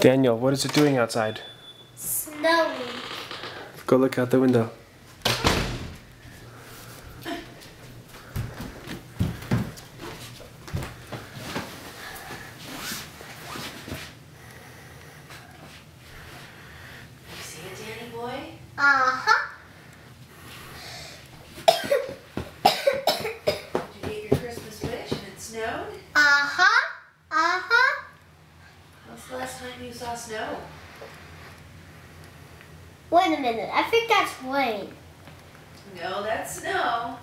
Daniel, what is it doing outside? Snowing. Go look out the window. Last time you saw snow? Wait a minute. I think that's rain. No, that's snow.